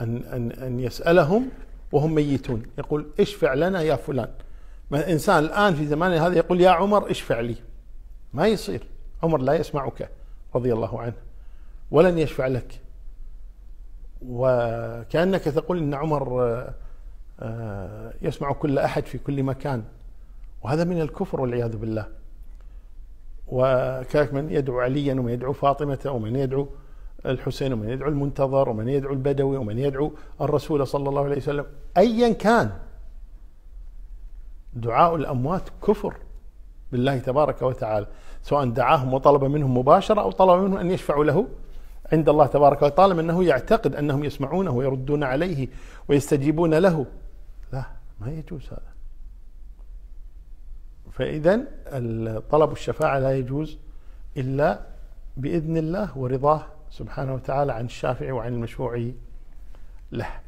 أن, أن, أن يسألهم وهم ميتون. يقول اشفع لنا يا فلان. ما إنسان الآن في زماننا هذا يقول يا عمر اشفع لي. ما يصير. عمر لا يسمعك رضي الله عنه. ولن يشفع لك. وكأنك تقول إن عمر آه، يسمع كل أحد في كل مكان. وهذا من الكفر والعياذ بالله. وكذلك من يدعو عليا ومن يدعو فاطمة ومن يدعو الحسين ومن يدعو المنتظر ومن يدعو البدوي ومن يدعو الرسول صلى الله عليه وسلم. أيا كان. دعاء الأموات كفر بالله تبارك وتعالى سواء دعاهم وطلب منهم مباشرة أو طلب منهم أن يشفعوا له. عند الله تبارك وتعالى طالما أنه يعتقد أنهم يسمعونه ويردون عليه ويستجيبون له. لا ما يجوز هذا. فإذا طلب الشفاعة لا يجوز إلا بإذن الله ورضاه سبحانه وتعالى عن الشافع وعن المشفوع له.